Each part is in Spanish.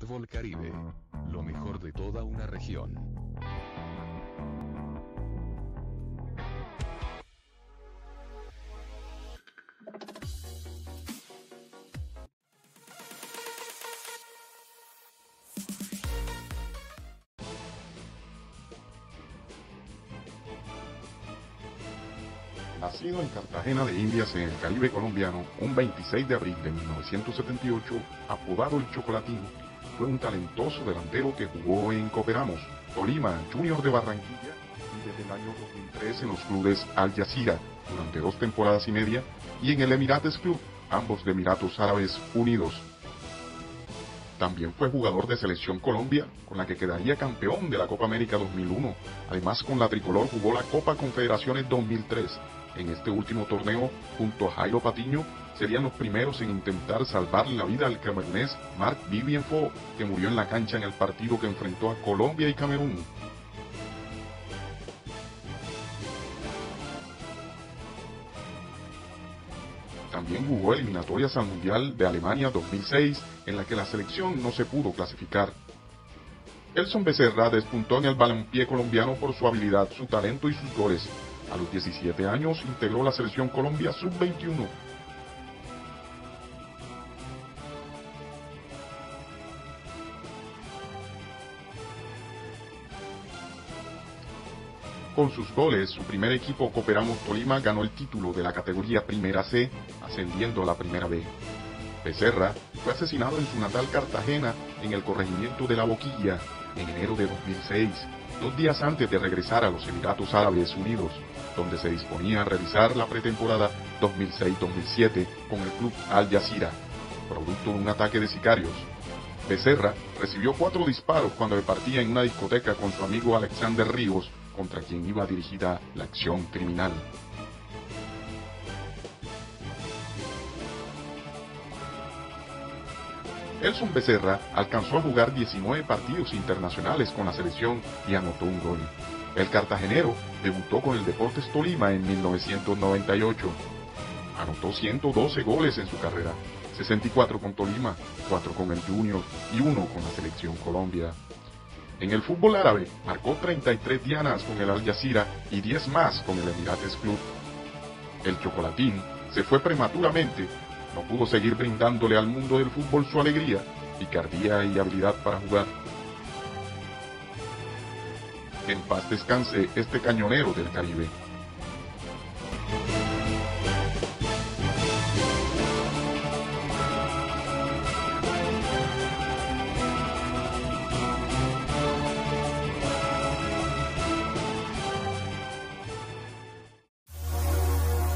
Fútbol Caribe. Lo mejor de toda una región. Nacido en Cartagena de Indias en el Caribe colombiano un 26 de abril de 1978, apodado el Chocolatín, fue un talentoso delantero que jugó en Cooperamos, Tolima, Junior de Barranquilla y desde el año 2003 en los clubes Al Jazeera durante dos temporadas y media y en el Emirates Club, ambos de Emiratos Árabes Unidos. También fue jugador de Selección Colombia, con la que quedaría campeón de la Copa América 2001. Además, con la tricolor jugó la Copa Confederaciones 2003. En este último torneo, junto a Jairo Patiño, serían los primeros en intentar salvar la vida al camerunés Marc Vivien Fo, que murió en la cancha en el partido que enfrentó a Colombia y Camerún. También jugó eliminatorias al Mundial de Alemania 2006, en la que la selección no se pudo clasificar. Elson Becerra despuntó en el balompié colombiano por su habilidad, su talento y sus goles. A los 17 años integró la selección Colombia sub-21. Con sus goles, su primer equipo Cooperamos Tolima ganó el título de la categoría Primera C, ascendiendo a la Primera B. Becerra fue asesinado en su natal Cartagena, en el corregimiento de La Boquilla, en enero de 2006, dos días antes de regresar a los Emiratos Árabes Unidos, donde se disponía a realizar la pretemporada 2006-2007 con el club Al Jazeera, producto de un ataque de sicarios. Becerra recibió cuatro disparos cuando departía en una discoteca con su amigo Alexander Ríos, contra quien iba dirigida la acción criminal. Elson Becerra alcanzó a jugar 19 partidos internacionales con la selección y anotó un gol. El cartagenero debutó con el Deportes Tolima en 1998. Anotó 112 goles en su carrera, 64 con Tolima, 4 con el Junior y 1 con la selección Colombia. En el fútbol árabe marcó 33 dianas con el Al Jazeera y 10 más con el Emirates Club. El Chocolatín se fue prematuramente no pudo seguir brindándole al mundo del fútbol su alegría, picardía y habilidad para jugar. En paz descanse este cañonero del Caribe.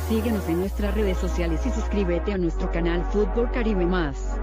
Síguenos en nuestras redes sociales y suscríbete a nuestro canal Fútbol Caribe Más.